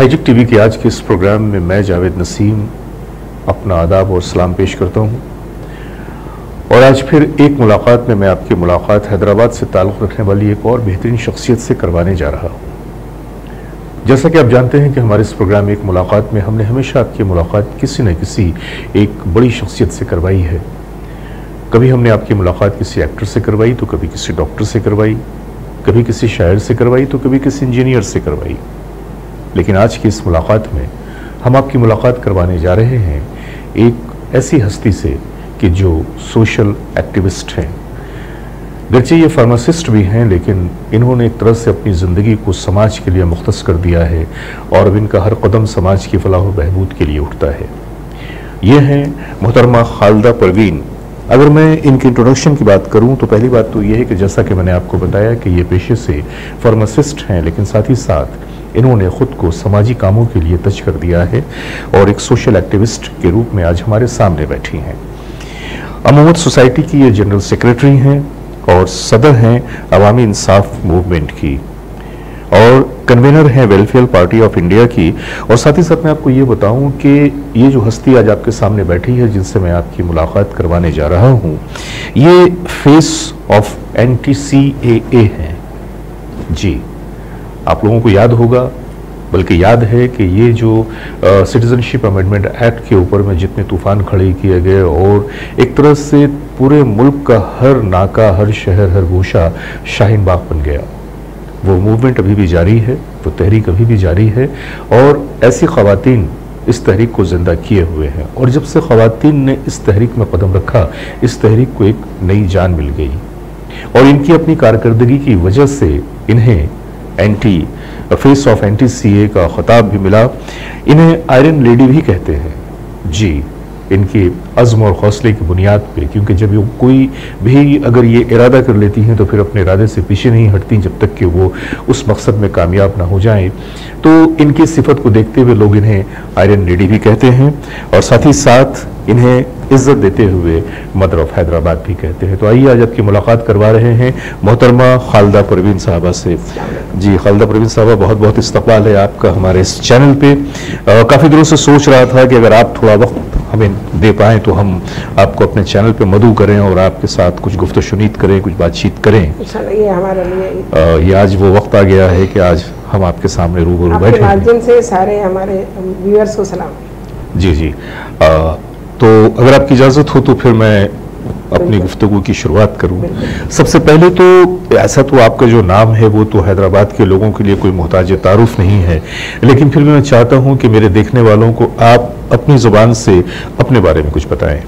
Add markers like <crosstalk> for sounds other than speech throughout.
हाईजिक TV के आज के इस प्रोग्राम में मैं, जावेद नसीम, अपना आदाब और सलाम पेश करता हूँ। और आज फिर एक मुलाकात में मैं आपकी मुलाकात हैदराबाद से ताल्लुक़ रखने वाली एक और बेहतरीन शख्सियत से करवाने जा रहा हूँ। जैसा कि आप जानते हैं कि हमारे इस प्रोग्राम एक मुलाकात में हमने हमेशा आपकी मुलाकात किसी न किसी एक बड़ी शख्सियत से करवाई है। कभी हमने आपकी मुलाकात किसी एक्टर से करवाई तो कभी किसी डॉक्टर से करवाई, कभी किसी शायर से करवाई तो कभी किसी इंजीनियर से करवाई। लेकिन आज की इस मुलाकात में हम आपकी मुलाकात करवाने जा रहे हैं एक ऐसी हस्ती से कि जो सोशल एक्टिविस्ट हैं। गरचे ये फार्मासिस्ट भी हैं, लेकिन इन्होंने एक तरह से अपनी ज़िंदगी को समाज के लिए मुख्त कर दिया है और अब इनका हर कदम समाज की फलाह बहबूद के लिए उठता है। ये हैं मोहतरमा खालदा परवीन। अगर मैं इनके इंट्रोडक्शन की बात करूँ तो पहली बात तो ये है कि जैसा कि मैंने आपको बताया कि ये पेशे से फार्मासिस्ट हैं, लेकिन साथ ही साथ इन्होंने ख़ुद को समाजी कामों के लिए तज कर दिया है और एक सोशल एक्टिविस्ट के रूप में आज हमारे सामने बैठी हैं। अमूमत सोसाइटी की ये जनरल सेक्रेटरी हैं और सदर हैं अवामी इंसाफ मूवमेंट की। और कन्वेनर हैं वेलफेयर पार्टी ऑफ़ इंडिया की। और साथ ही साथ मैं आपको ये बताऊँ कि ये जो हस्ती आज आपके सामने बैठी है, जिनसे मैं आपकी मुलाकात करवाने जा रहा हूँ, ये face of N T C A है। जी। आप लोगों को याद होगा, बल्कि याद है कि ये जो सिटीजनशिप अमेंडमेंट एक्ट के ऊपर में जितने तूफ़ान खड़े किए गए और एक तरह से पूरे मुल्क का हर नाका, हर शहर, हर गोशा शाहीन बाग बन गया। वो मूवमेंट अभी भी जारी है, वो तहरीक अभी भी जारी है और ऐसी खातन इस तहरीक को ज़िंदा किए हुए हैं। और जब से खातन ने इस तहरीक में कदम रखा, इस तहरीक को एक नई जान मिल गई। और इनकी अपनी कारकर्दगी की वजह से इन्हें anti face of anti CA का खिताब भी मिला। इन्हें आयरन लेडी भी कहते हैं। जी। इनके अज़म और हौसले की बुनियाद पे, क्योंकि जब कोई भी अगर ये इरादा कर लेती हैं तो फिर अपने इरादे से पीछे नहीं हटती जब तक कि वो उस मकसद में कामयाब ना हो जाएँ। तो इनकी सिफत को देखते हुए लोग इन्हें आयरन लेडी भी कहते हैं, और साथ ही साथ इन्हें इज़्ज़त देते हुए मदर ऑफ़ हैदराबाद भी कहते हैं। तो आइए आज आपकी मुलाकात करवा रहे हैं मोहतरमा खालदा परवीन साहबा से। जी, खालदा परवीन साहबा बहुत बहुत इस्तकबाल है आपका हमारे इस चैनल पे। काफ़ी दिनों से सोच रहा था कि अगर आप थोड़ा वक्त हमें दे पाए तो हम आपको अपने चैनल पे मधु करें और आपके साथ कुछ गुफ्त शुनीत करें कुछ बातचीत करें। ये हमारे लिए ये आज वो वक्त आ गया है कि आज हम आपके सामने रूबरू बैठे माध्यम से सारे हमारे व्यूअर्स को सलाम। जी जी। आ, तो अगर आपकी इजाज़त हो तो फिर मैं अपनी गुफ्तु की शुरुआत करूँ। सबसे पहले तो ऐसा तो आपका जो नाम है वो तो हैदराबाद के लोगों के लिए कोई मोहताज तारुफ नहीं है। लेकिन फिर भी मैं चाहता हूँ कि मेरे देखने वालों को आप अपनी ज़ुबान से अपने बारे में कुछ बताएँ।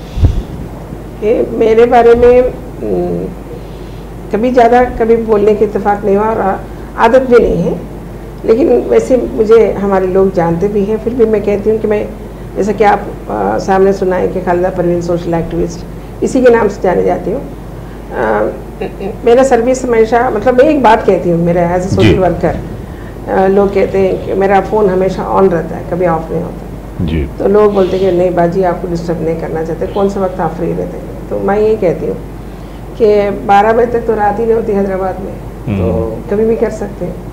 मेरे बारे में कभी ज़्यादा कभी बोलने की इतफाक़ नहीं हुआ और आदत भी नहीं है। लेकिन वैसे मुझे हमारे लोग जानते भी हैं फिर भी मैं कहती हूँ कि मैं जैसा कि आप आ, सामने सुनाए कि खालिदा परवीन सोशल एक्टिविस्ट इसी के नाम से जाने जाती हूँ। मेरा सर्विस हमेशा मतलब मैं एक बात कहती हूँ मेरा एज ए सोशल वर्कर लोग कहते हैं कि मेरा फ़ोन हमेशा ऑन रहता है कभी ऑफ़ नहीं होता। जी। तो लोग बोलते हैं कि नहीं बाजी आपको डिस्टर्ब नहीं करना चाहते कौन सा वक्त आप फ्री रहते हैं? तो मैं यही कहती हूँ कि बारह बजे तक तो रात ही नहीं होती हैदराबाद में तो कभी भी कर सकते हैं।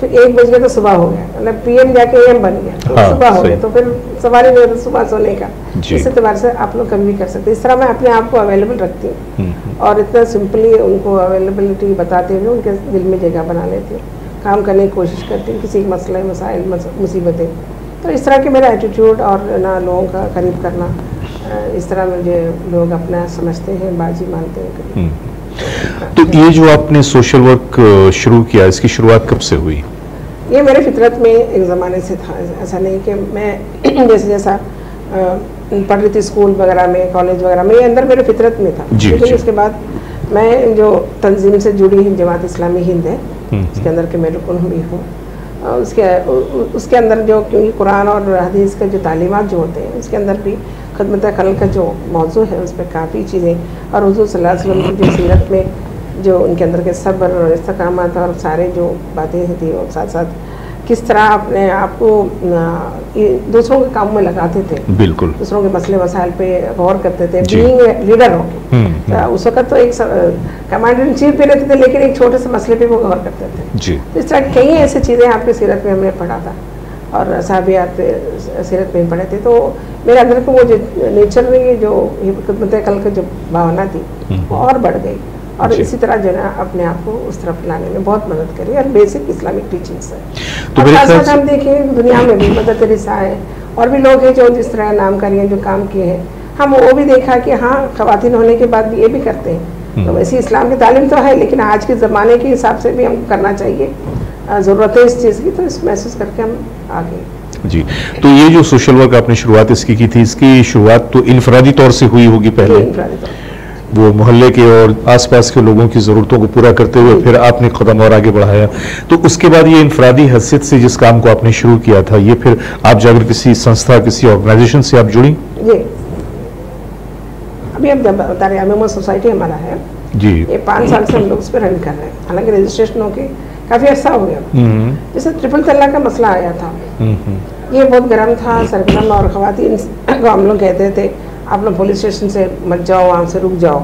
फिर एक बज गया तो सुबह हो गया। मतलब पीएम जाके एम बन गया। तो हाँ, सुबह हो। गया तो फिर सवारी नहीं होती सुबह सोने का। इस एतबार से आप लोग कभी भी कर सकते इस तरह मैं अपने आप को अवेलेबल रखती हूँ। हम्म, और इतना सिंपली उनको अवेलेबिलिटी बताते हुए उनके दिल में जगह बना लेती हूँ। काम करने की कोशिश करती हूँ किसी मसले मसाइल मुसीबतें। तो इस तरह के मेरा एटीट्यूड और ना लोगों का करीब करना इस तरह मुझे लोग अपना समझते हैं बाजी मानते हैं। हम्म। तो ये जो आपने सोशल वर्क शुरू किया इसकी शुरुआत कब से हुई? ये मेरे फितरत में एक ज़माने से था। ऐसा नहीं कि मैं <clears throat> जैसे जैसा पढ़ रही थी स्कूल वगैरह में कॉलेज वगैरह में ये अंदर मेरे फितरत में था। जी, लेकिन जी। उसके बाद मैं जो तंजीम से जुड़ी हूँ जमात इस्लामी हिंद है हम्म, उसके अंदर के मैं रुकन भी हूँ। उसके उसके अंदर जो क्योंकि कुरान और हदीस के जो तालीमात जो होते हैं उसके अंदर भी खदमत खल का जो मौजू है उस पर काफ़ी चीज़ें और वसल्लम की जो सीरत में जो उनके अंदर के सब्र और इस्तकामत और सारे जो बातें थी और साथ साथ किस तरह अपने आप को दूसरों के काम में लगाते थे। बिल्कुल। दूसरों के मसले मसाइल पे गौर करते थे। बीइंग लीडर होके हम्म, तो उस वक्त तो एक कमांडर इन चीफ भी रहते थे लेकिन एक छोटे से मसले पे वो गौर करते थे। जी। तो इस तरह कई ऐसी चीज़ें आपकी सीरत में हमने पढ़ा था। और साहबियात सीरत में पढ़े थे। तो मेरे अंदर को वो जो नेचर में ये जो खिदमत कल की जो भावना थी वो और बढ़ गई। और इसी तरह जो है ना अपने आप को उस तरफ़ लाने में बहुत मदद करी और बेसिक इस्लामिक टीचिंग्स है तो साथ साथ हम देखें दुनिया में भी मदद तेरेसा है और भी लोग हैं जो जिस तरह नाम करिए जो काम किए हैं। हम वो भी देखा कि हाँ खातन होने के बाद भी ये भी करते हैं। तो हम्म। वैसे इस्लाम की तालीम तो है लेकिन आज के ज़माने के हिसाब से भी हमको करना चाहिए। ज़रूरत है इस चीज़ की तो इस महसूस करके हम आगे। जी तो ये जो सोशल वर्क आपने शुरुआत इसकी की थी इसकी शुरुआत तो इनफरादी तौर से हुई होगी पहले। वो मोहल्ले के और आसपास के लोगों की ज़रूरतों को पूरा करते हुए फिर आपने कदम और आगे बढ़ाया। तो उसके बाद ये इनफरादी हैसियत से जिस काम को आपने शुरू किया था ये फिर आप जाकर किसी संस्था किसी ऑर्गेनाइजेशन से आप जुड़ी? जी। अभी हम बता रहे हैं सोसाइटी हमारा है। जी। ये पाँच साल से हम लोग उस पर रन कर रहे हैं। हालाँकि रजिस्ट्रेशन होके काफ़ी अर्सा हो गया। हम्म, जैसे ट्रिपल तलाक का मसला आया था। ये बहुत गर्म था सरगर्म और खातन <coughs> को हम लोग कहते थे आप लोग पुलिस स्टेशन से मत जाओ वहाँ से रुक जाओ।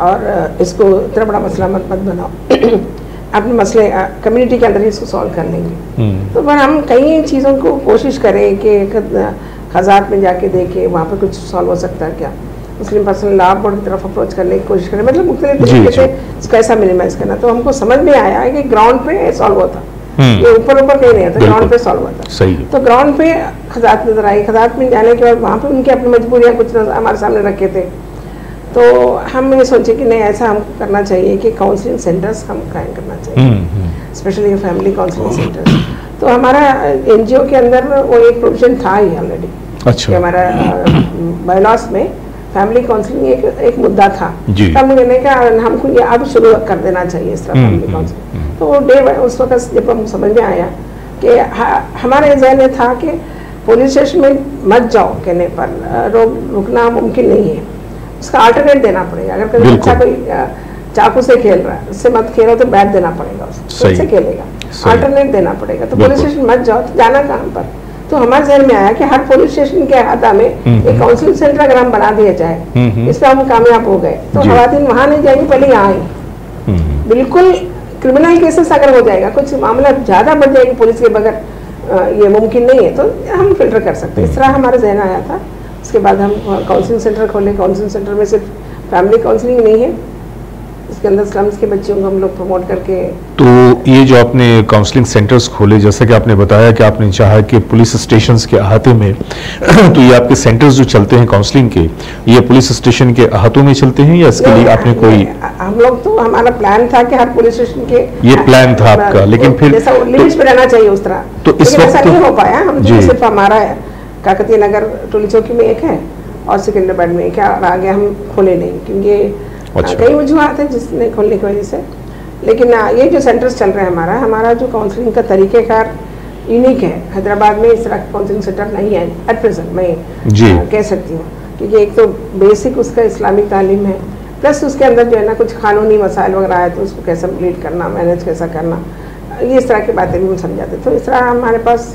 और इसको इतना बड़ा मसला मत मत बनाओ। <coughs> अपने मसले कम्युनिटी के अंदर ही इसको सॉल्व कर लेंगे। हम्म, तो पर हम कई चीज़ों को कोशिश करें कि खजात में जाके देखें वहाँ पर कुछ सॉल्व हो सकता है क्या। मुस्लिम पर्सनल लॉ बोर्ड की तरफ़ अप्रोच करने की कोशिश करें। मतलब मुख्तलिफ़ तरीके से इसको ऐसा मिनिमाइज करना। तो हमको समझ में आया कि ग्राउंड पे सॉल्व होता हम्म, ये ऊपर ऊपर कहीं नहीं होता ग्राउंड पे सॉल्व होता सही है। तो ग्राउंड पे खजात नज़र आई। खजात में जाने के बाद वहाँ पे उनकी अपनी मजबूरियाँ कुछ हमारे सामने रखे थे। तो हम ये सोचे कि नहीं ऐसा हमको करना चाहिए कि काउंसलिंग सेंटर्स हम कायम करना चाहिए। स्पेशली फैमिली काउंसलिंग सेंटर्स तो हमारा एनजीओ के अंदर वो एक प्रोविज़न था ही ऑलरेडी अच्छा। हमारा बायलॉस में फैमिली काउंसलिंग एक एक मुद्दा था। तब मैंने कहा हमको ये अब शुरू कर देना चाहिए इस तरह हम्म, फैमिली हम्म, काउंसलिंग तो वो डे उस वक्त जब हम समझ में आया कि हमारे जहन में था कि पुलिस स्टेशन में मत जाओ कहने पर रोक रुकना मुमकिन नहीं है। उसका अल्टरनेट देना पड़ेगा। अगर कोई बिल्कुल। बच्चा कोई चाकू से खेल रहा है उससे मत खेलो तो बैट देना पड़ेगा उससे खेलेगा। अल्टरनेट देना पड़ेगा। तो पुलिस स्टेशन मत जाओ तो जाना कहाँ पर? तो हमारे जहन में आया कि हर पुलिस स्टेशन के अहाता में हम्म। एक काउंसलिंग सेंटर अगर हम बना दिया जाए। हम्म, हम्म। इस पर हम कामयाब हो गए। तो। खातन वहाँ नहीं जाएँगी पहले यहाँ हम्म, बिल्कुल क्रिमिनल केसेस अगर हो जाएगा कुछ मामला ज़्यादा बढ़ जाएगी पुलिस के बगैर ये मुमकिन नहीं है तो हम फ़िल्टर कर सकते हैं। इस तरह हमारे जहन आया था। उसके बाद हम काउंसलिंग सेंटर खोले। काउंसिलिंग सेंटर में सिर्फ़ फैमिली काउंसलिंग नहीं है। इसके अंदर स्लम्स के बच्चों को हम लोग प्रमोट करके तो ये जो आपने काउंसलिंग सेंटर्स खोले जैसा कि आपने बताया कि आपने चाहा कि पुलिस स्टेशंस के अहाते में तो ये आपके सेंटर्स जो चलते हैं काउंसलिंग के ये पुलिस स्टेशन के अहातों में चलते हैं या इसके लिए आपने कोई हम लोग तो हमारा प्लान था कि हर पुलिस स्टेशन के ये प्लान था आपका, लेकिन फिर- लिमिट्स पे रहना चाहिए उस तरह। तो इस वक्त- नहीं हो पाया हम सिर्फ़ हमारा काकतीय नगर टोली चौकी में एक है और सिकंदराबाद में एक है और आगे हम खोले नहीं क्योंकि अच्छा। कई वजूहत है जिसने खोलने की वजह से लेकिन ये जो सेंटर्स चल रहे हैं हमारा हमारा जो काउंसलिंग का तरीक़ेकार यूनिक है हैदराबाद में इस तरह का काउंसलिंग सेंटर नहीं है एट प्रेजेंट मैं जी। आ, कह सकती हूँ क्योंकि एक तो बेसिक उसका इस्लामिक तालीम है प्लस उसके अंदर जो है ना कुछ कानूनी मसाइल वगैरह आए तो उसको कैसे लीड करना मैनेज कैसा करना ये इस तरह की बातें भी हम समझाते तो इस तरह हमारे पास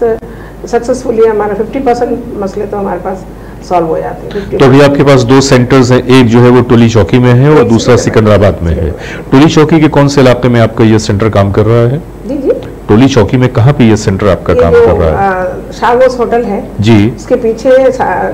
सक्सेसफुली हमारा फिफ्टी परसेंट मसले तो हमारे पास सॉल्व हो जाते हैं। तो अभी आपके पास दो सेंटर्स हैं एक जो है वो टोली चौकी में है और दूसरा सिकंदराबाद। में है। टोली चौकी के कौन से इलाके में आपका ये सेंटर काम कर रहा है? जी जी। टोली चौकी में कहाँ पे ये सेंटर आपका काम कर रहा है? आ, शाहगोस होटल है। जी। उसके पीछे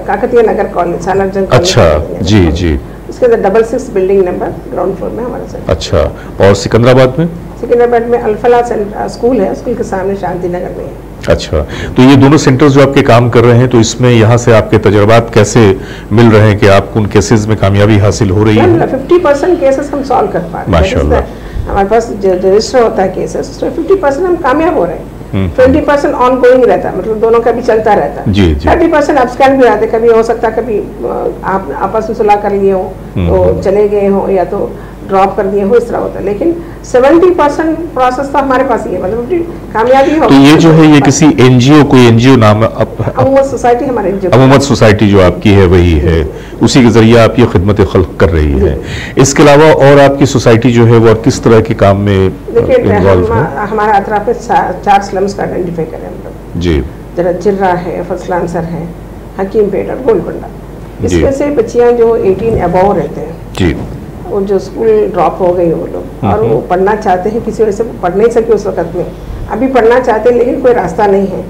काकतीय नगर सालारजंग कॉलेज अच्छा जी जी। उसके अंदर double six building number ground floor में हमारा सेंटर अच्छा और सिकंदराबाद में? सिकंदराबाद में अल्फला स्कूल है स्कूल के सामने शांति नगर में है। अच्छा तो ये दोनों सेंटर्स जो आपके काम कर रहे हैं तो इसमें यहाँ से आपके तजर्बात कैसे मिल रहे हैं कि आपको उन केसेस में कामयाबी हासिल हो रही है फिफ्टी परसेंट केसेस हम सॉल्व कर पा रहे हैं the- हमारे पास रजिस्टर होता है केसेस उसमें फिफ्टी परसेंट हम कामयाब हो रहे हम्म। हैं ट्वेंटी परसेंट ऑन गोइंग रहता है मतलब दोनों का भी चलता रहता है जी, जी। थर्टी परसेंट अपस्कैन भी आते कभी हो सकता है कभी आप आपस में सुलह कर लिए हो हम्म। तो चले गए हो या तो ड्रॉप कर दिए हो इस तरह होता है। लेकिन सेवेंटी परसेंट प्रोसेस तो हमारे पास ही है मतलब कामयाबी हो। तो ये जो है ये किसी एनजीओ कोई एनजीओ नाम अमूमत सोसाइटी हमारे अमूमत सोसाइटी जो आपकी है वही है। उसी के ज़रिए आप ये खिदमत खल्क कर रही है। इसके अलावा और आपकी सोसाइटी जो है वो और किस तरह के काम में देखिए है? हमारे अतराफ में चार स्लम्स का आइडेंटिफाई करें हम लोग। जी। जरा चिर्रा है फसलांसर है हकीम पेट और गोलकुंडा। इसमें से बच्चियाँ जो 18 अबव रहते हैं। जी। वो जो स्कूल ड्रॉप हो गई वो लोग। और वो पढ़ना चाहते हैं किसी वजह से पढ़ नहीं सके उस वक्त में। अभी पढ़ना चाहते हैं लेकिन कोई रास्ता नहीं है।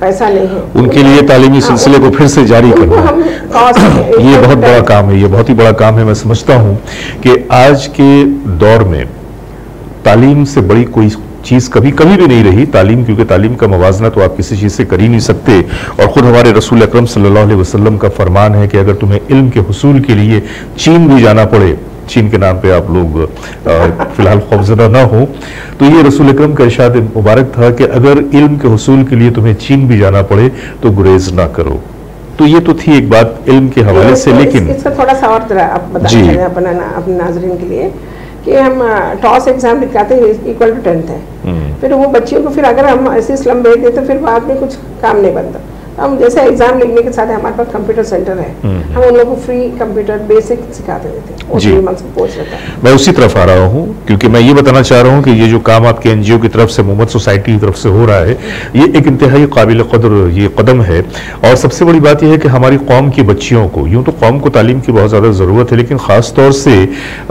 पैसा नहीं है। उनके लिए तालीमी हाँ, सिलसिले को फिर से जारी करना हम <clears throat> ये बहुत बड़ा काम है ये बहुत ही बड़ा काम है। मैं समझता हूँ कि आज के दौर में तालीम से बड़ी कोई चीज़ कभी कभी भी नहीं रही। तालीम क्योंकि तालीम का मवाजना तो आप किसी चीज़ से कर ही नहीं सकते। और खुद हमारे रसूल अकरम सल्लल्लाहु अलैहि वसल्लम का फरमान है कि अगर तुम्हें इल्म के हुसूल के लिए चीन भी जाना पड़े चीन के नाम पे आप लोग फ़िलहाल खौफजदा ना हो। तो ये रसूल अकरम का इरशाद मुबारक था कि अगर इल्म के हुसूल के लिए तुम्हें चीन भी जाना पड़े तो गुरेज ना करो। तो ये तो थी एक बात इल्म के हवाले से लेकिन इसका थोड़ा सा और आप चाहिए अपना ना- अपने नाजरीन के लिए कि हम टॉस एग्ज़ाम निकालते हैं इक्वल टू टेंथ है। हम्म, फिर वो बच्चियों को फिर अगर हम ऐसे स्लम भेज दें तो फिर बाद में कुछ काम नहीं बनता। तो हम जैसे एग्ज़ाम लिखने के साथ हमारे पास कंप्यूटर सेंटर है। हम्म। हम उन लोगों को फ्री कंप्यूटर बेसिक सिखाते रहते हैं। मैं उसी तरफ़ आ रहा हूँ क्योंकि मैं ये बताना चाह रहा हूँ कि ये जो काम आपके एनजीओ की तरफ़ से मोहम्मद सोसाइटी की तरफ़ से हो रहा है ये एक इंतहाई काबिल कदर ये कदम है। और सबसे बड़ी बात यह है कि हमारी कौम की बच्चियों को यूँ तो कौम को तालीम की बहुत ज़्यादा ज़रूरत है लेकिन ख़ास तौर से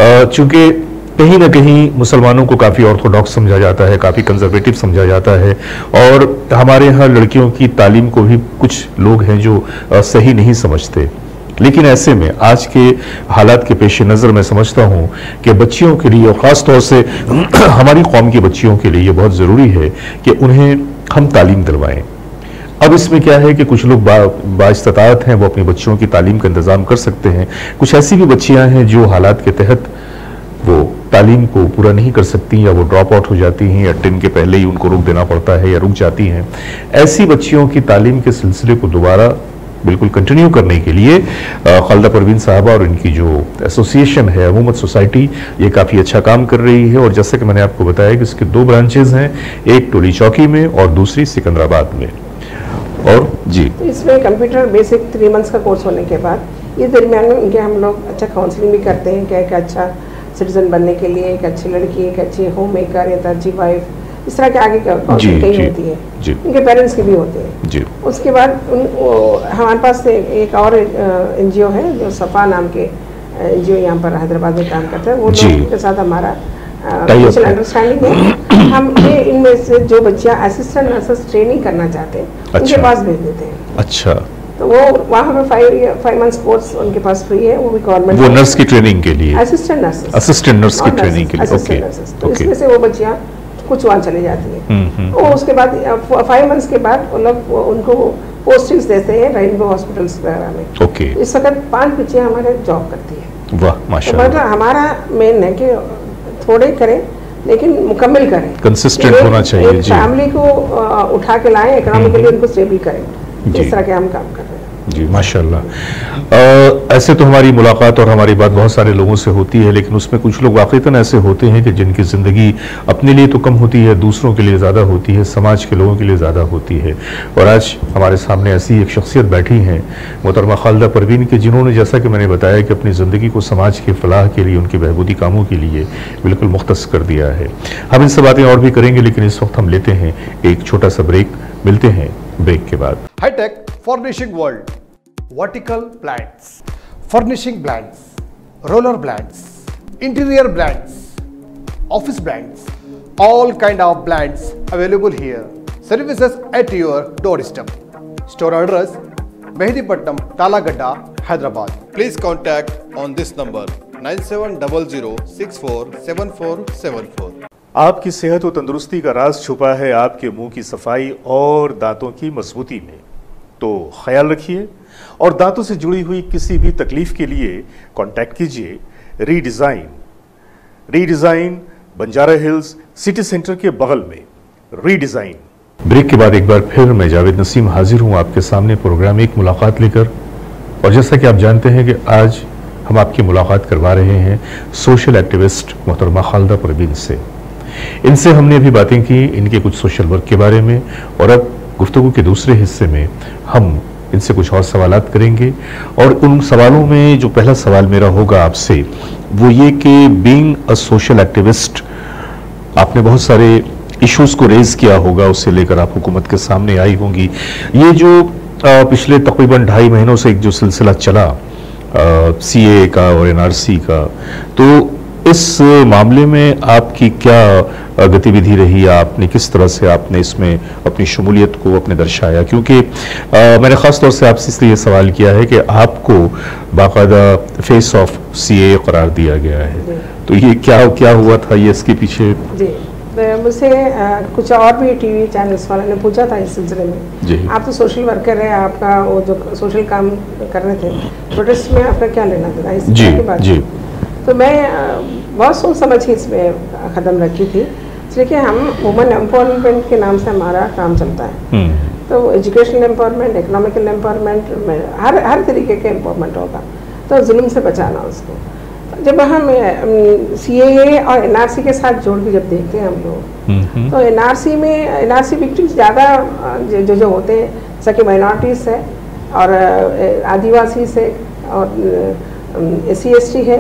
चूँकि कहीं ना कहीं मुसलमानों को काफ़ी ऑर्थोडॉक्स समझा जाता है काफ़ी कंजर्वेटिव समझा जाता है और हमारे यहाँ लड़कियों की तालीम को भी कुछ लोग हैं जो सही नहीं समझते। लेकिन ऐसे में आज के हालात के पेश नज़र मैं समझता हूँ कि बच्चियों के लिए और ख़ास तौर से <clears throat> हमारी कौम की बच्चियों के लिए बहुत ज़रूरी है कि उन्हें हम तालीम दिलवाएँ। अब इसमें क्या है कि कुछ लोग बा, हैं वो अपनी बच्चियों की तालीम का इंतज़ाम कर सकते हैं। कुछ ऐसी भी बच्चियाँ हैं जो हालात के तहत वो तालीम को पूरा नहीं कर सकती या वो ड्रॉप आउट हो जाती हैं या टेन के पहले ही उनको रुक देना पड़ता है या रुक जाती हैं, ऐसी बच्चियों की तालीम के सिलसिले को दोबारा बिल्कुल कंटिन्यू करने के लिए खालदा परवीन साहबा और इनकी जो एसोसिएशन है अमूमत सोसाइटी ये काफ़ी अच्छा काम कर रही है और जैसा कि मैंने आपको बताया कि इसके दो ब्रांचेज हैं, एक टोली चौकी में और दूसरी सिकंदराबाद में। और जी। तो इसमें कंप्यूटर बेसिक थ्री मंथ्स का कोर्स होने के बाद, इस दरमियान में उनके हम लोग अच्छा काउंसलिंग भी करते हैं कि एक अच्छा सिटीजन बनने के लिए एक अच्छी लड़की एक अच्छी होम मेकर या अच्छी वाइफ इस तरह के आगे कहीं होती है? उनके पेरेंट्स के भी होते हैं। उसके बाद उन हमारे पास एक एक और एनजीओ है जो सफ़ा नाम के एन जी यहाँ पर हैदराबाद में काम करता है। वो। लोग के साथ हमारा। अंडरस्टैंडिंग है। हम ये इनमें से जो बच्चियाँ असिस्टेंट नर्सेस ट्रेनिंग करना चाहते हैं अच्छा। उनके पास भेज देते हैं। अच्छा। तो वो वहाँ पे फाइव फाइव मंथ्स कोर्स उनके पास फ्री है वो भी गवर्नमेंट वो नर्स की ट्रेनिंग के लिए? असिस्टेंट नर्सेस असिस्टेंट नर्स की ट्रेनिंग के लिए ओके तो ओके इसमें से वो बच्चियाँ कुछ वहाँ चली जाती हैं। हम्म, हम्म, वो उसके बाद फाइव मंथ्स के बाद वो लोग उनको पोस्टिंग्स देते हैं रेनबो हॉस्पिटल्स वगैरह में। ओके इस वक्त पाँच बच्चियाँ हमारे जॉब करती है। वाह तो माशाल्लाह। मतलब हमारा मेन है कि थोड़े करें लेकिन मुकम्मल करें। एक- होना चाहिए, फैमिली को उठा के लाएँ इकोनॉमिकली उनको स्टेबल करें। जी। इस तरह के हम काम कर जी, माशाल्लाह। ऐसे तो हमारी मुलाकात और हमारी बात बहुत सारे लोगों से होती है, लेकिन उसमें कुछ लोग वाकईतन ऐसे होते हैं कि जिनकी ज़िंदगी अपने लिए तो कम होती है, दूसरों के लिए ज़्यादा होती है, समाज के लोगों के लिए ज़्यादा होती है। और आज हमारे सामने ऐसी एक शख्सियत बैठी हैं, मोहतरमा खालदा परवीन के, जिन्होंने जैसा कि मैंने बताया कि अपनी ज़िंदगी को समाज के फलाह के लिए, उनके बहबूदी कामों के लिए बिल्कुल मुख्त कर दिया है। हम इनसे बातें और भी करेंगे, लेकिन इस वक्त हम लेते हैं एक छोटा सा ब्रेक, मिलते हैं ब्रेक के बाद। high-tech furnishing world vertical blinds furnishing blinds roller blinds interior blinds office blinds all kind of blinds available here services at your doorstep store address Mehdipatam Talagadda Hyderabad Please contact on this number 9700647474. आपकी सेहत और तंदुरुस्ती का राज छुपा है आपके मुँह की सफ़ाई और दांतों की मजबूती में तो ख्याल रखिए और दांतों से जुड़ी हुई किसी भी तकलीफ़ के लिए कांटेक्ट कीजिए। Redesign redesign Banjara Hills city centre के बगल में। रीडिज़ाइन ब्रेक के बाद एक बार फिर मैं जावेद नसीम हाजिर हूँ आपके सामने प्रोग्राम एक मुलाकात लेकर। और जैसा कि आप जानते हैं कि आज हम आपकी मुलाकात करवा रहे हैं सोशल एक्टिविस्ट मोहतरमा खालदा परवीन से। इनसे हमने अभी बातें की, इनके कुछ सोशल वर्क के बारे में। और अब गुफ्तगू के दूसरे हिस्से में हम इनसे कुछ और सवाल करेंगे और उन सवालों में जो पहला सवाल मेरा होगा आपसे वो ये कि बींग अ सोशल एक्टिविस्ट आपने बहुत सारे इश्यूज़ को रेज किया होगा उससे लेकर आप हुकूमत के सामने आई होंगी। ये जो अ, पिछले तकरीबन ढाई महीनों से एक जो सिलसिला चला सी ए का और एन आर सी का तो इस मामले में आपकी क्या गतिविधि रही? आपने किस तरह से आपने इसमें अपनी शमूलियत को अपने दर्शाया? क्योंकि मैंने ख़ास तौर से आपसे इसलिए सवाल किया है कि आपको बाकायदा फेस ऑफ़ सीए करार दिया गया है। तो ये क्या क्या हुआ था ये इसके पीछे? मुझसे कुछ और भी टीवी चैनल्स वालों ने पूछा था इस सिलसिले में। आप तो सोशल वर्कर है आपका वो जो सोशल काम कर रहे थे प्रोटेस्ट में आपका क्या लेना देना इस जी बात जी। तो मैं बहुत सोच समझ के इसमें कदम रखी थी। इसलिए कि हम वुमेन एम्पावरमेंट के नाम से हमारा काम चलता है। हम्म। तो एजुकेशनल एम्पावरमेंट इकोनॉमिकल एम्पावरमेंट हर हर तरीके के एम्पावरमेंट होगा। तो जुल्म से बचाना उसको। जब हम सी ए और एनआरसी के साथ जोड़ के जब देखते हैं हम लोग हम्म, हम्म तो एनआरसी में एनआरसी विक्टिम्स ज़्यादा अ, जो जो- जो होते हैं जैसा कि माइनॉरिटीज़ है और आदिवासी से और एस सी एस टी है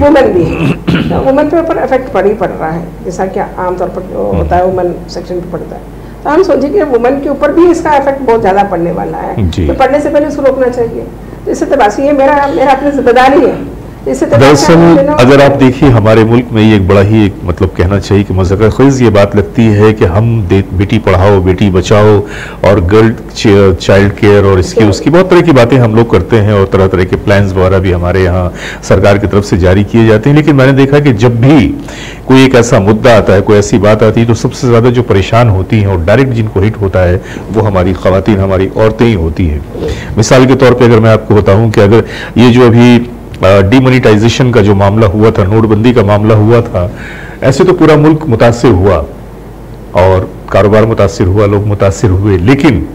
वुमेन भी है। <coughs> तो वुमेन पे ऊपर इफ़ेक्ट पड़ ही पड़ रहा है जैसा कि आमतौर पर होता है वुमेन सेक्शन पे पड़ता है। तो हम सोचे कि वुमेन के ऊपर भी इसका इफ़ेक्ट बहुत ज़्यादा पड़ने वाला है। तो पढ़ने से पहले उसको रोकना चाहिए। तो इससे तबासी ये मेरा मेरा अपनी ज़िम्मेदारी है। दरअसल अगर आप देखिए हमारे मुल्क में ये एक बड़ा ही एक मतलब कहना चाहिए कि मज़ा खेज ये बात लगती है कि हम बेटी पढ़ाओ बेटी बचाओ और गर्ल चाइल्ड केयर और इसकी उसकी बहुत तरह की बातें हम लोग करते हैं और तरह तरह के प्लान्स वगैरह भी हमारे यहाँ सरकार की तरफ़ से जारी किए जाते हैं। लेकिन मैंने देखा कि जब भी कोई एक ऐसा मुद्दा आता है कोई ऐसी बात आती है तो सबसे ज़्यादा जो परेशान होती हैं और डायरेक्ट जिनको हिट होता है वो हमारी खातन हमारी औरतें ही होती हैं। मिसाल के तौर पर अगर मैं आपको बताऊँ कि अगर ये जो अभी डीमोनिटाइजेशन का जो मामला हुआ था, नोटबंदी का मामला हुआ था, ऐसे तो पूरा मुल्क मुतासर हुआ और कारोबार मुतासर हुआ, लोग मुतासर हुए, लेकिन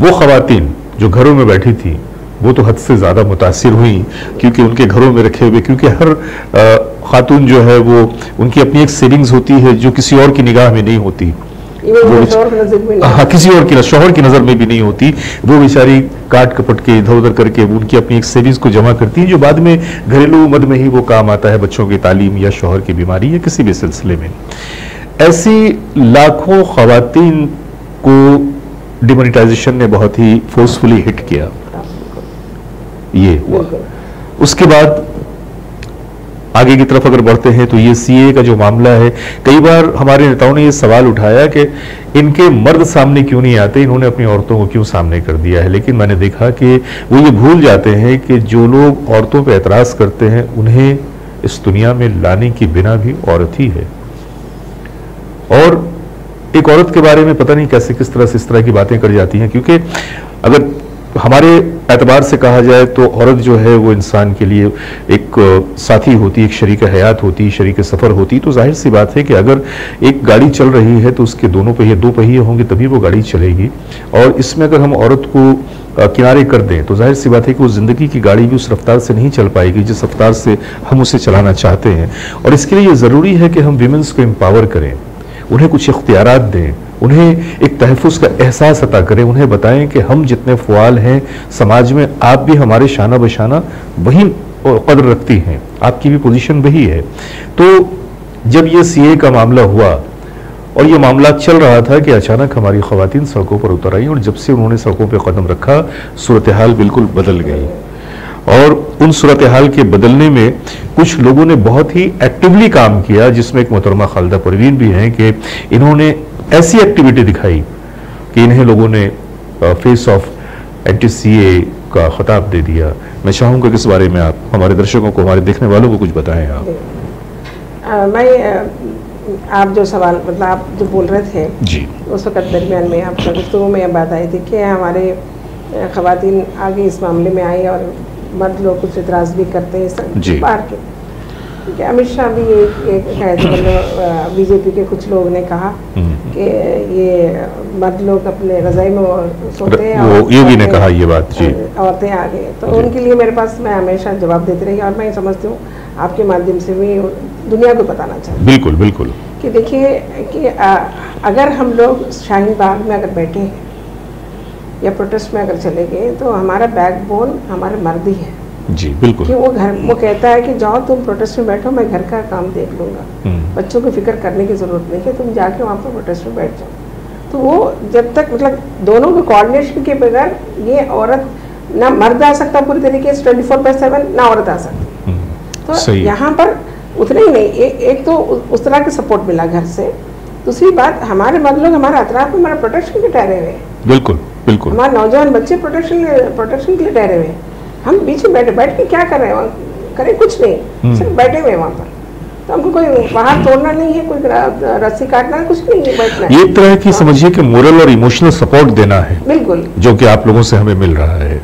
वो खातन जो घरों में बैठी थी, वो तो हद से ज़्यादा मुतासर हुई, क्योंकि उनके घरों में रखे हुए, क्योंकि हर खातून जो है वो, उनकी अपनी एक सेविंग्स होती है जो किसी और की निगाह में नहीं होती। हाँ किसी और की शौहर की नज़र में भी नहीं होती। वो बेचारी काट कपट के इधर उधर करके उनकी अपनी एक सेविंग्स को जमा करती है जो बाद में घरेलू मद में ही वो काम आता है बच्चों की तालीम या शोहर की बीमारी या किसी भी सिलसिले में। ऐसी लाखों खातन को डिमोनिटाइजेशन ने बहुत ही फोर्सफुली हिट किया। ये हुआ। उसके बाद आगे की तरफ़ अगर बढ़ते हैं तो ये सीए का जो मामला है, कई बार हमारे नेताओं ने ये सवाल उठाया कि इनके मर्द सामने क्यों नहीं आते? इन्होंने अपनी औरतों को क्यों सामने कर दिया है? लेकिन मैंने देखा कि वो ये भूल जाते हैं कि जो लोग औरतों पर एतराज़ करते हैं, उन्हें इस दुनिया में लाने की बिना भी औरत ही है। और एक औरत के बारे में पता नहीं कैसे, किस तरह से इस तरह की बातें कर जाती हैं, क्योंकि अगर हमारे एतबार से कहा जाए तो औरत जो है वो इंसान के लिए एक साथी होती, एक शरीक हयात होती, शरीक सफ़र होती तो ज़ाहिर सी बात है कि अगर एक गाड़ी चल रही है तो उसके दोनों पहिए, दो पहिए होंगे तभी वो गाड़ी चलेगी। और इसमें अगर हम औरत को किनारे कर दें तो ज़ाहिर सी बात है कि वो ज़िंदगी की गाड़ी भी उस रफ्तार से नहीं चल पाएगी जिस रफ्तार से हम उसे चलाना चाहते हैं। और इसके लिए ज़रूरी है कि हम वीमेंस को एम्पावर करें, उन्हें कुछ इख्तियार दें उन्हें एक तहफ़ का एहसास अता करें, उन्हें बताएँ कि हम जितने फ़ुआल हैं, समाज में आप भी हमारे शाना बशाना वही कदर रखती हैं। आपकी भी पोजीशन वही है। तो जब ये सीए का मामला हुआ और ये मामला चल रहा था कि अचानक हमारी खवातीन सड़कों पर उतर आई और जब से उन्होंने सड़कों पर कदम रखा सूरत हाल बिल्कुल बदल गई। और उन सूरत हाल के बदलने में कुछ लोगों ने बहुत ही एक्टिवली काम किया, जिसमें एक मोहतरमा खालदा परवीन भी हैं कि इन्होंने ऐसी एक्टिविटी दिखाई कि इन्हें लोगों ने फेस ऑफ़ एंटी का खिताब दे दिया। मैं चाहूँगा कि इस बारे में आप हमारे दर्शकों को हमारे देखने वालों को कुछ बताएँ आप। मैं आप जो सवाल मतलब आप जो बोल रहे थे जी। उस वक्त दरमियान में आपका गुफ्तु में यह बात आई थी कि हमारे खातन आगे इस मामले में आई और मर्द लोग कुछ इतराज़ भी करते हैं जी। बाहर के। अमित शाह भी एक एक है जो मतलब बीजेपी के कुछ लोग ने कहा हम्म। कि ये मर्द लोग अपने रजाई में सोते हैं वो और योगी ने कहा ये बात, जी। औरतें आ गई तो उनके लिए मेरे पास मैं हमेशा जवाब देती रही और मैं समझती हूँ आपके माध्यम से भी दुनिया को बताना चाहती बिल्कुल बिल्कुल। कि देखिए कि आ, अगर हम लोग शाहीन बाग में अगर बैठे या प्रोटेस्ट में अगर चले गए तो हमारा बैकबोन हमारे मर्द ही है। जी बिल्कुल। कि वो घर वो कहता है कि जाओ तुम प्रोटेस्ट में बैठो मैं घर का काम देख लूँगा। हम्म, बच्चों की फ़िक्र करने की ज़रूरत नहीं है तुम जाके वहाँ पर प्रोटेस्ट में बैठ जाओ। तो वो जब तक मतलब दोनों के कोऑर्डिनेशन के बगैर ये औरत ना मर्द आ सकता पूरी तरीके से ट्वेंटी फोर बाई सेवन ना औरत आ सकती। हम्म, तो यहाँ पर उतने ही नहीं ए, एक तो उस तरह का सपोर्ट मिला घर से। दूसरी बात हमारे मर्द लोग हमारे अतराफ में हमारा प्रोटेक्शन के ठहरे हुए हैं। बिल्कुल बिल्कुल। हमारे नौजवान बच्चे प्रोटेक्शन प्रोटेक्शन के लिए ठहरे हुए हैं। हम बीच में बैठे बैठ के क्या कर रहे हैं वहाँ? करें कुछ हम्म। नहीं सिर्फ़ बैठे हुए वहाँ पर। तो हमको कोई बाहर तोड़ना नहीं है कोई रस्सी काटना है, कुछ नहीं है बैठना ये तरह की समझिए कि मोरल और इमोशनल सपोर्ट देना है बिल्कुल। जो कि आप लोगों से हमें मिल रहा है।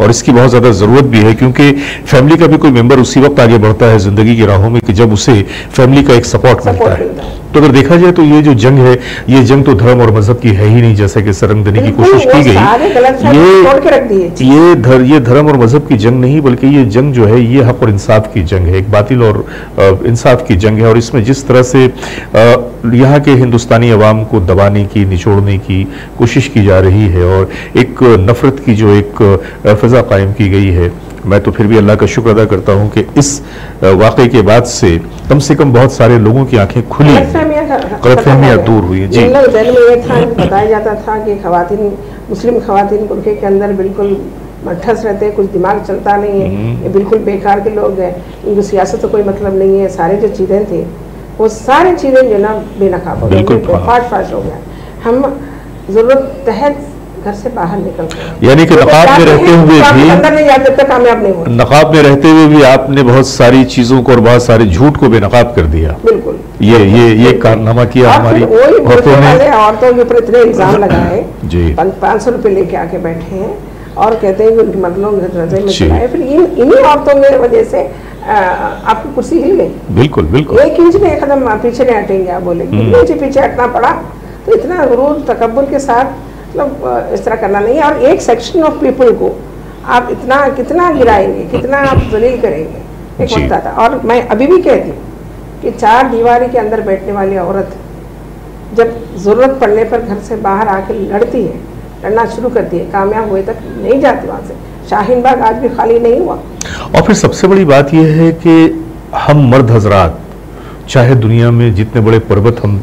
और इसकी बहुत ज़्यादा ज़रूरत भी है क्योंकि फैमिली का भी कोई मेंबर उसी वक्त आगे बढ़ता है ज़िंदगी की राहों में कि जब उसे फैमिली का एक सपोर्ट मिलता है। तो अगर देखा जाए तो ये जो जंग है ये जंग तो धर्म और मज़हब की है ही नहीं जैसे कि सरंग देने की कोशिश की गई। दिए। ये धर ये धर्म और मज़हब की जंग नहीं बल्कि ये जंग जो है ये हक और इंसाफ की जंग है एक बातिल और इंसाफ की जंग है। और इसमें जिस तरह से यहाँ के हिंदुस्तानी अवाम को दबाने की निचोड़ने की कोशिश की जा रही है और एक नफरत की जो एक फिजा कायम की गई है मैं तो फिर भी अल्लाह का शुक्र अदा करता हूँ कि इस वाकये के बाद से कम से कम बहुत सारे लोगों की आँखें खुली। गलतफहमियाँ दूर हुई हैं, जी। जहन में ये था बताया जाता था कि खवातीन मुस्लिम खवातीन कुर्के के अंदर बिल्कुल मठस रहते हैं कुछ दिमाग चलता नहीं हम्म। है ये बिल्कुल बेकार के लोग हैं इनको सियासत से कोई मतलब नहीं है सारे जो चीज़ें थी वो सारी चीज़ें जो ना बेनकाब हो गई। फाश फाश हो गया हम ज़रूरत तहत घर से बाहर निकल यानी कि नकाब में रहते हुए भी- कामयाब नहीं हो नकाब में रहते हुए भी आपने बहुत सारी चीज़ों को और बहुत सारे झूठ को बेनकाब कर दिया। बिल्कुल। ये ये ये कारनामा किया हमारी औरतों ने। औरतों के ऊपर इतने इल्ज़ाम लगाए जी। पाँच सौ रुपये लेके आके बैठे हैं और कहते हैं कि उनकी मर्दों में जी। चलाए। फिर इन इन्हीं औरतों की वजह से आ, आपकी कुर्सी हिल गई। बिल्कुल बिल्कुल। एक इंच में एक कदम पीछे नहीं हटेंगे आप बोले। हम्म। पीछे हटना पड़ा। तो इतना गुरूर तकबर के साथ मतलब इस तरह करना नहीं है। और एक सेक्शन ऑफ़ पीपल को आप इतना कितना गिराएँगे कितना आप जलील करेंगे। एक। वक्त आता और मैं अभी भी कहती हूँ कि चार दीवारी के अंदर बैठने वाली औरत जब ज़रूरत पड़ने पर घर से बाहर आकर लड़ती है लड़ना शुरू करती है कामयाब हुए तक नहीं जाती वहाँ से शाहीन बाग आज भी खाली नहीं हुआ। और फिर सबसे बड़ी बात यह है कि हम मर्द हजरात चाहे दुनिया में जितने बड़े पर्वत हम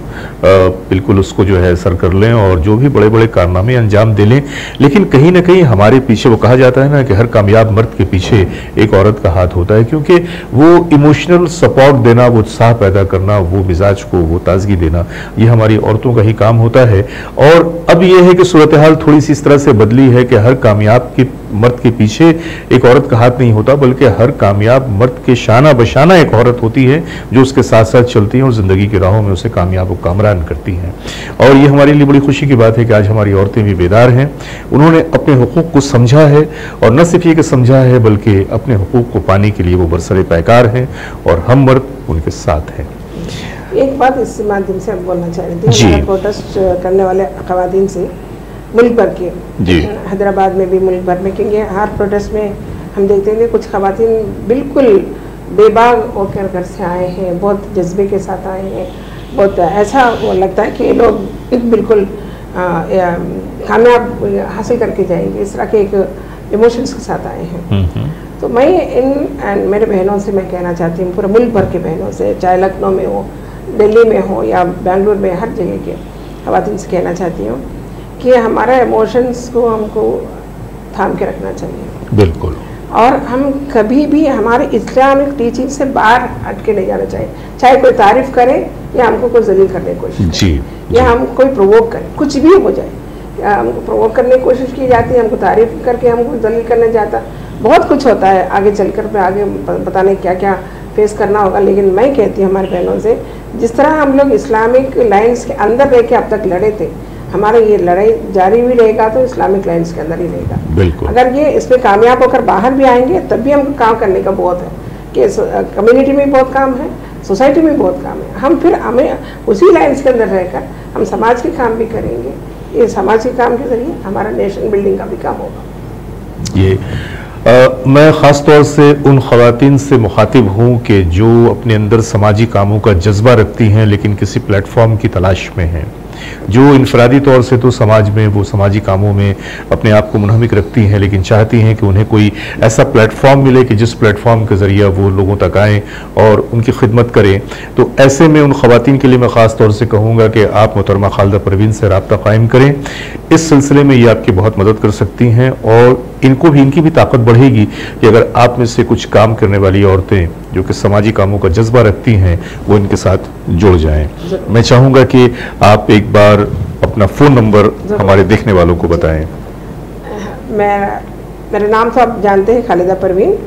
बिल्कुल उसको जो है सर कर लें और जो भी बड़े बड़े कारनामे अंजाम दे लें। लेकिन कहीं ना कहीं हमारे पीछे, वो कहा जाता है ना कि हर कामयाब मर्द के पीछे एक औरत का हाथ होता है, क्योंकि वो इमोशनल सपोर्ट देना, वो उत्साह पैदा करना, वो मिजाज को, वो ताजगी देना, ये हमारी औरतों का ही काम होता है। और अब ये है कि सूरत हाल थोड़ी सी इस तरह से बदली है कि हर कामयाब के मर्द के पीछे एक औरत का हाथ नहीं होता बल्कि हर कामयाब मर्द के शाना बशाना एक औरत होती है जो उसके साथ साथ चलती है और ज़िंदगी की राहों में उसे कामयाब और कामरान करती हैं। और ये हमारे लिए बड़ी खुशी की बात है कि आज हमारी औरतें भी बेदार हैं। उन्होंने अपने हकूक़ को समझा है और न सिर्फ़ ये कि समझा है बल्कि अपने हकूक़ को पाने के लिए वो बरसरे पैकार हैं और हम मर्द उनके साथ हैं। एक बात इस माध्यम से बोलना चाह रही। थी प्रोटेस्ट करने वाले खवातीन से। मुल्क भर के जी। हैदराबाद में भी मुल्क भर में क्योंकि हर प्रोटेस्ट में हम देखते हैं कि कुछ खवातीन बिल्कुल बेबाग होकर घर से आए हैं बहुत जज्बे के साथ आए हैं बहुत ऐसा वो लगता है कि ये लोग एक बिल्कुल कामयाब हासिल करके जाएँगे इस तरह के एक इमोशंस के साथ आए हैं हम्म, हम्म। तो मैं इन एंड मेरे बहनों से मैं कहना चाहती हूँ पूरे मुल्क भर के बहनों से चाहे लखनऊ में हो दिल्ली में हो या बेंगलुरु में हर जगह के खवातीन से कहना चाहती हूँ कि हमारा इमोशंस को हमको थाम के रखना चाहिए। बिल्कुल। और हम कभी भी हमारे इस्लामिक टीचिंग से बाहर हट के नहीं जाना चाहिए। चाहे कोई तारीफ़ करे या हमको कोई जलील करने की कोशिश करे जी या हम कोई प्रोवोक करें कुछ भी हो जाए। हमको प्रोवोक करने की कोशिश की जाती है हमको तारीफ़ करके हमको जलील करने जाता। बहुत कुछ होता है आगे चलकर पे आगे प- पता नहीं क्या क्या फेस करना होगा। लेकिन मैं कहती हूँ हमारे बहनों से जिस तरह हम लोग इस्लामिक लाइंस के अंदर रह के अब तक लड़े थे हमारा ये लड़ाई जारी भी रहेगा तो इस्लामिक लाइन्स के अंदर ही रहेगा। बिल्कुल। अगर ये इसमें कामयाब होकर बाहर भी आएँगे तब भी हमको काम करने का बहुत है कि कम्युनिटी में बहुत काम है सोसाइटी में बहुत काम है। हम फिर हमें उसी लाइन्स के अंदर रहकर हम समाज के काम भी करेंगे। ये समाज के काम के ज़रिए हमारा नेशन बिल्डिंग का भी काम होगा। ये अ, मैं ख़ास तौर से उन खवातीन से मुखातिब हूँ कि जो अपने अंदर समाजी कामों का जज्बा रखती हैं लेकिन किसी प्लेटफॉर्म की तलाश में हैं। जो इनफरादी तौर से तो समाज में, वो समाजी कामों में अपने आप को मुनहमिक रखती हैं, लेकिन चाहती हैं कि उन्हें कोई ऐसा प्लेटफॉर्म मिले कि जिस प्लेटफॉर्म के ज़रिए वो लोगों तक आएँ और उनकी खिदमत करें। तो ऐसे में उन खवातीन के लिए मैं ख़ास तौर से कहूँगा कि आप मोहतरमा खालदा परवीन से रबता कायम करें। इस सिलसिले में ये आपकी बहुत मदद कर सकती हैं और इनको भी इनकी भी ताकत बढ़ेगी कि अगर आप में से कुछ काम करने वाली औरतें जो कि समाजी कामों का जज्बा रखती हैं वो इनके साथ जुड़ जाएँ। मैं चाहूँगा कि आप एक बार अपना फ़ोन नंबर हमारे देखने वालों को बताएँ। मैं मेरा नाम तो आप जानते हैं खालिदा परवीन।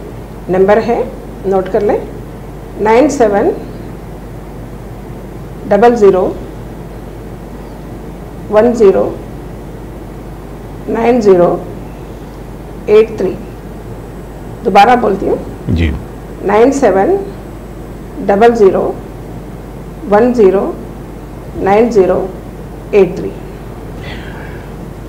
नंबर है नोट कर लें। Nine seven double zero one zero nine zero eight three दोबारा बोलती हूँ। जी। Nine seven double zero one zero nine zero eight three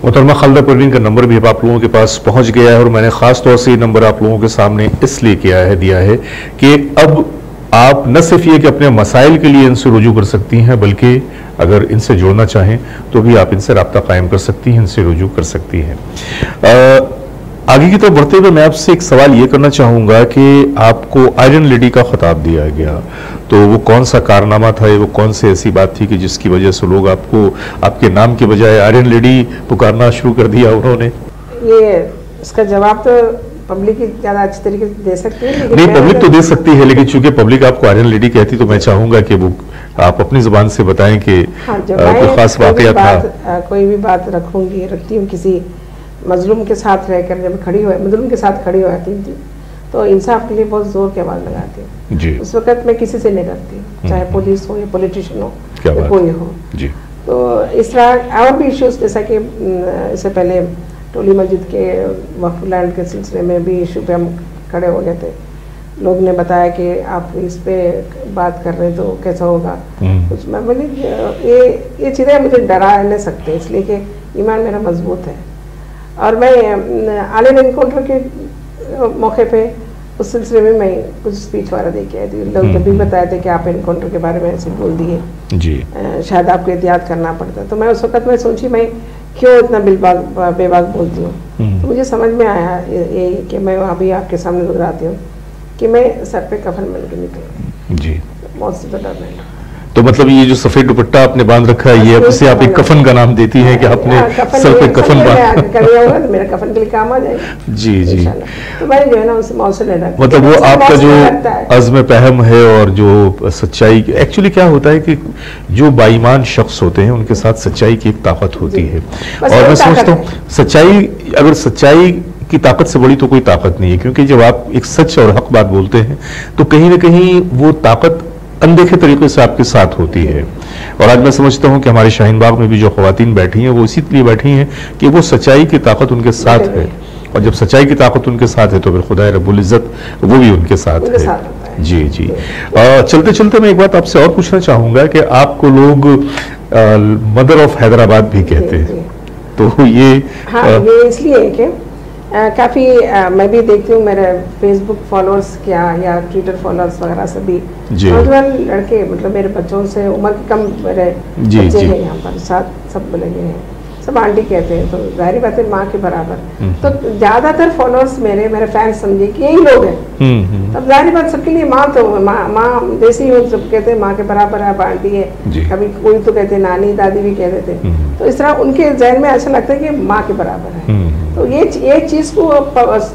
मोहतरमा खालदा परवीन का नंबर भी अब आप लोगों के पास पहुँच गया है और मैंने खास तौर से ये नंबर आप लोगों के सामने इसलिए किया है दिया है कि अब आप न सिर्फ़ ये कि अपने मसाइल के लिए इनसे रुजू कर सकती हैं बल्कि अगर इनसे जोड़ना चाहें तो भी आप इनसे रबता कायम कर सकती हैं इनसे रुजू कर सकती हैं। आगे की तरफ़ बढ़ते हुए मैं आपसे एक सवाल ये करना चाहूँगा कि आपको आयरन लेडी का खिताब दिया गया। तो वो कौन सा कारनामा था? वो कौन सी ऐसी बात थी कि जिसकी वजह से लोग आपको आपके नाम के बजाय आयरन लेडी पुकारना शुरू कर दिया उन्होंने? ये इसका जवाब तो पब्लिक ज़्यादा अच्छी तरीके से दे सकती है नहीं पब्लिक तो दे सकती है लेकिन चूँकि पब्लिक आपको आयरन लेडी कहती तो मैं चाहूँगा कि वो आप अपनी ज़ुबान से बताएँ कि हाँ कोई खास था। कोई भी बात रखूँगी रखती हूँ किसी मजलूम के साथ रहकर जब खड़ी हो मजलूम के साथ खड़ी होती थी तो इंसाफ के लिए बहुत ज़ोर की आवाज़ लगाती हूँ। उस वक्त मैं किसी से नहीं करती चाहे पुलिस हो या पॉलिटिशियन हो या कोई हो। जी। तो इस तरह और भी इश्यूज़ जैसा कि इससे पहले टोली मस्जिद के वक्फ लैंड के सिलसिले में भी इशू पे हम खड़े हो गए थे। लोग ने बताया कि आप इस पे बात कर रहे हैं तो कैसा होगा? हम्म। कुछ मैं बोली ये ये चीज़ें मुझे डरा नहीं सकते इसलिए कि ईमान मेरा मज़बूत है। और मैं आलिन इनकाउंटर के मौके पे उस सिलसिले में मैं कुछ स्पीच वगैरह दे के आई थी। लोग जब भी बताए थे कि आप इनकाउंटर के बारे में ऐसे बोल दिए। जी। शायद आपको एहतियात करना पड़ता। तो मैं उस वक्त में सोची मैं क्यों इतना बिलबाग बेबाक बोलती हूँ हम्म। तो मुझे समझ में आया ये कि मैं वहाँ भी आपके सामने गुजराती हूँ कि मैं सर पे कफन मिल के निकल। जी। मौत से तो डर नहीं। तो मतलब ये जो सफ़ेद दुपट्टा आपने बाँध रखा है ये अब से आप एक कफन का नाम देती हैं कि आपने हाँ, सर पे कफन सर पे मैं बाँध मेरा कफन के लिए काम आ जाएगा। जी जी। तो मैं जो है ना उस से नहीं मतलब वो आपका जो है। अज़्म पहम है और जो सच्चाई एक्चुअली क्या होता है कि जो बाईमान शख्स होते हैं उनके साथ सच्चाई की एक ताकत होती है। और मैं समझता हूँ सच्चाई अगर सच्चाई की ताकत से बड़ी तो कोई ताकत नहीं है क्योंकि जब आप एक सच और हक बात बोलते हैं तो कहीं ना कहीं वो ताकत अनदेखे तरीके से आपके साथ होती है। और आज मैं समझता हूँ कि हमारे शाहीन बाग में भी जो खवतान बैठी हैं वो इसी लिए बैठी हैं कि वो सच्चाई की ताकत उनके साथ है। और जब सच्चाई की ताकत उनके साथ है तो फिर खुदा रब्बुल इज़्ज़त वो भी उनके साथ है। साथ जी जी। चलते चलते मैं एक बात आपसे और पूछना चाहूँगा कि आपको लोग मदर ऑफ़ हैदराबाद भी कहते हैं। तो ये हाँ अ, ये इसलिए है कि काफ़ी मैं भी देखती हूँ मेरे फेसबुक फॉलोअर्स क्या या ट्विटर फॉलोअर्स वगैरह से भी नौजवान लड़के मतलब मेरे बच्चों से उम्र के कम मेरे जी, बच्चे जी। हैं यहाँ पर साथ सब लगे हैं। सब आंटी कहते हैं तो ज़ाहिर बात है माँ के बराबर। हम्म। तो ज़्यादातर फॉलोअर्स मेरे मेरे फैंस समझे कि यही लोग हैं। हम्म हम्म। अब ज़ाहिर बात सबके लिए माँ तो माँ माँ देसी हो सब कहते हैं माँ के बराबर है आंटी है। कभी कोई तो कहते हैं नानी दादी भी कह देते। तो इस तरह उनके जहन में ऐसा लगता है कि माँ के बराबर है। तो ये ये चीज़ को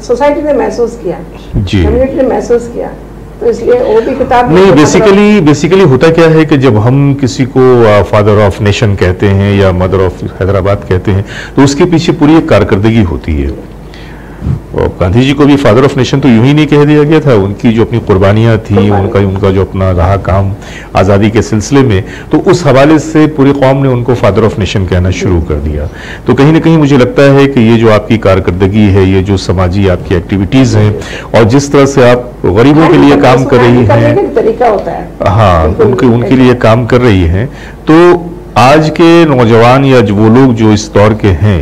सोसाइटी ने महसूस किया। कम्युनिटी ने महसूस किया। तो इसलिए वो भी किताब नहीं बेसिकली बेसिकली होता क्या है कि जब हम किसी को फादर ऑफ़ नेशन कहते हैं या मदर ऑफ़ हैदराबाद कहते हैं तो उसके पीछे पूरी एक कारकर्दगी होती है। और गांधी जी को भी फादर ऑफ़ नेशन तो यूँ ही नहीं कह दिया गया था। उनकी जो अपनी कुर्बानियाँ थी। उनका उनका जो अपना रहा काम आज़ादी के सिलसिले में तो उस हवाले से पूरी कौम ने उनको फादर ऑफ़ नेशन कहना शुरू कर दिया। तो कहीं ना कहीं मुझे लगता है कि ये जो आपकी कारकर्दगी है ये जो समाजी आपकी एक्टिविटीज़ हैं और जिस तरह से आप गरीबों के लिए काम कर रही हैं है। हाँ उनके उनके लिए काम कर रही हैं तो आज के नौजवान या वो लोग जो इस दौर के हैं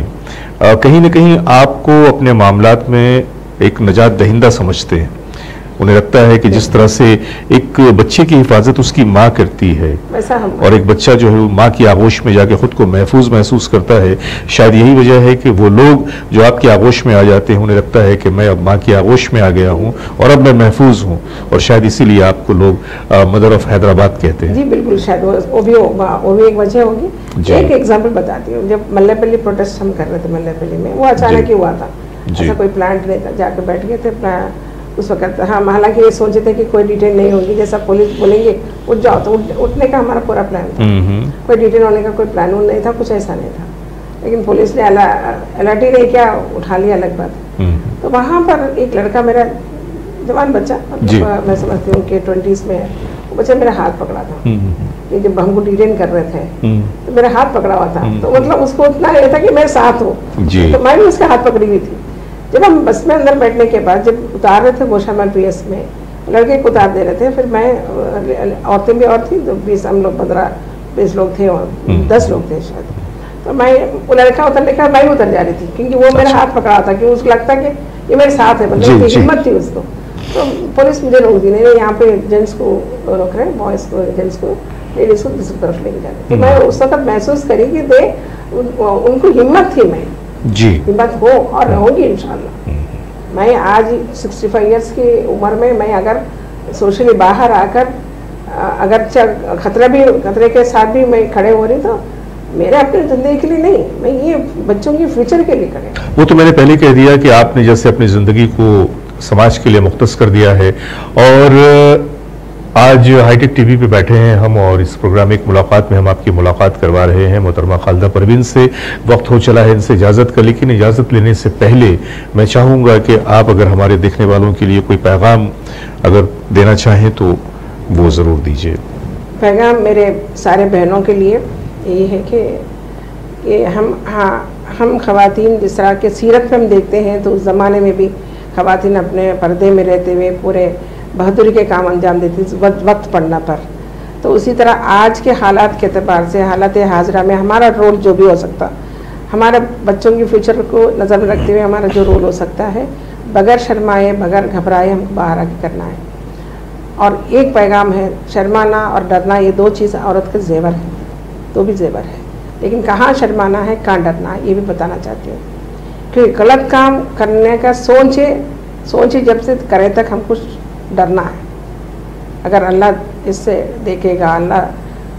कहीं ना कहीं आपको अपने मामला में एक नजात दहिंदा समझते हैं। उन्हें लगता है कि जिस तरह से एक बच्चे की हिफाजत उसकी माँ करती है। और एक बच्चा जो है वो माँ की आगोश में जाके खुद को महफूज महसूस करता है। शायद यही वजह है कि वो लोग जो आपकी आगोश में आ जाते हैं उन्हें लगता है कि मैं अब माँ की आगोश में आ गया हूँ और अब मैं महफूज हूँ। और शायद इसीलिए आपको लोग मदर ऑफ़ हैदराबाद कहते हैं। जी बिल्कुल शायद वो भी होगा वो भी एक वजह होगी। एक एग्जांपल बताती हूँ। जब मल्लेपल्ली प्रोटेस्ट हम कर रहे थे मल्लेपल्ली में वो अचानक ही हुआ था। ऐसा कोई प्लांट नहीं था जाकर बैठ गए थे उस वक्त हम हालाँकि ये सोचे थे कि कोई डिटेन नहीं होगी जैसा पुलिस बोलेंगे उठ जाओ तो उठ, उठने का हमारा पूरा प्लान था। हम्म, हम्म, कोई डिटेन होने का कोई प्लान नहीं था कुछ ऐसा नहीं था। लेकिन पुलिस ने अलर्ट अलर्ट ही नहीं किया उठा लिया अलग बात। हम्म, तो वहाँ पर एक लड़का मेरा जवान बच्चा मतलब, मैं समझती हूँ कि ट्वेंटीज़ में है। वो बच्चा मेरा हाथ पकड़ा था। कि जब हमको डिटेन कर रहे थे तो मेरा हाथ पकड़ा हुआ था। तो मतलब उसको उतना नहीं था कि मैं साथ हूँ। तो मैं भी उसका हाथ पकड़ी हुई थी। जब हम बस में अंदर बैठने के बाद जब उतार रहे थे गोशामल पी में लड़के को उतार दे रहे थे फिर मैं औरतें भी और थी तो बीस हम लोग पंद्रह बीस लोग थे और हम्म। दस लोग थे शायद तो मैं वो लड़का उतरने का मैं भी उतर जा रही थी क्योंकि वो मेरा अच्छा। हाथ पकड़ा था कि उसको लगता कि ये मेरे साथ है मतलब हिम्मत थी उसको तो पुलिस मुझे रोक दी नहीं यहाँ पे जेंट्स को रोक रहे हैं बॉयज़ को जेंट्स को लेडीज़ को दूसरी तरफ़ लेके जा रहे। तो मैं उस वक्त महसूस करी कि दे उनको हिम्मत थी मैं जी। हिम्मत हो और रहूँगी इंशाल्लाह। मैं आज 65 इयर्स की उम्र में मैं अगर सोशली बाहर आकर अगर खतरा भी खतरे के साथ भी मैं खड़े हो रही तो मेरे अपनी ज़िंदगी के लिए नहीं मैं ये बच्चों के फ्यूचर के लिए खड़े वो तो मैंने पहले कह दिया कि आपने जैसे अपनी ज़िंदगी को समाज के लिए मुख्त कर दिया है और आज हाईटेक टीवी पे बैठे हैं हम और इस प्रोग्राम एक मुलाकात में हम आपकी मुलाकात करवा रहे हैं। मोहतरमा खालदा परवीन से वक्त हो चला है इनसे इजाज़त का, लेकिन इजाज़त लेने से पहले मैं चाहूँगा कि आप अगर हमारे देखने वालों के लिए कोई पैगाम अगर देना चाहें तो वो ज़रूर दीजिए। पैगाम मेरे सारे बहनों के लिए यही है कि कि हम हाँ हम खवातीन जिस तरह के सीरत में हम देखते हैं तो उस ज़माने में भी खातन अपने पर्दे में रहते हुए पूरे बहादुरी के काम अंजाम देती थी, वक्त पड़ना पर। तो उसी तरह आज के हालात के अतबार से, हालात हाजरा में हमारा रोल जो भी हो सकता, हमारे बच्चों की फ्यूचर को नज़र में रखते हुए हमारा जो रोल हो सकता है, बगैर शर्माए, बगैर घबराए हमको बाहर आके करना है। और एक पैगाम है, शर्माना और डरना ये दो चीज़ औरत के जेवर है तो भी जेवर है। लेकिन कहाँ शर्माना है, कहाँ डरना है, ये भी बताना चाहती हूँ। क्योंकि गलत काम करने का सोचे सोचे जब से करे तक हमको डरना है। अगर अल्लाह इससे देखेगा अल्लाह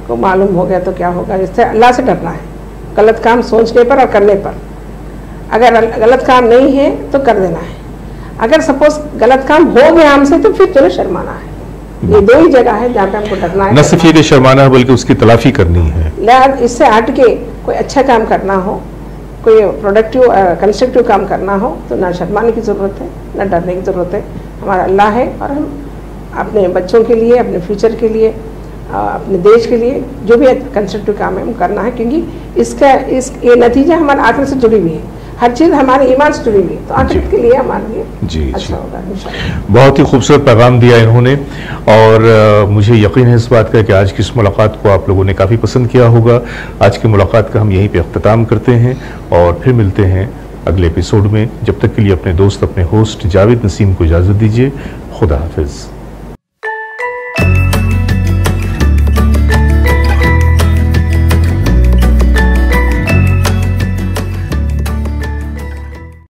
को मालूम हो गया तो क्या होगा? इससे अल्लाह से डरना है। गलत काम सोचने पर और करने पर। अगर गलत काम नहीं है तो कर देना है। अगर सपोज़ गलत काम हो गया हमसे तो फिर चलो शर्माना है। ये दो ही जगह है जहाँ पे हमको डरना है न सिर्फ़ ये शर्माना है बल्कि उसकी तलाफी करनी है। इससे हट के कोई अच्छा काम करना हो कोई प्रोडक्टिव कंस्ट्रक्टिव काम करना हो तो ना शर्माने की ज़रूरत है ना डरने की ज़रूरत है। हमारा अल्लाह है और हम अपने बच्चों के लिए अपने फ्यूचर के लिए अपने देश के लिए जो भी कंस्ट्रक्टिव काम है हम करना है क्योंकि इसका इस ये नतीजा हमारे आखिर से जुड़ी हुई है। हर चीज़ हमारे ईमान से जुड़ी हुई है। तो आखिर के लिए हमारे लिए जी, जी। अच्छा होगा बहुत ही खूबसूरत पैगाम दिया इन्होंने। और अ, मुझे यकीन है इस बात का कि आज की इस मुलाकात को आप लोगों ने काफ़ी पसंद किया होगा। आज की मुलाकात का हम यहीं पे अख्ताम करते हैं और फिर मिलते हैं। अगले एपिसोड में। जब तक के लिए अपने दोस्त, अपने होस्ट जावेद नसीम को इजाज़त दीजिए। खुदा हाफिज़।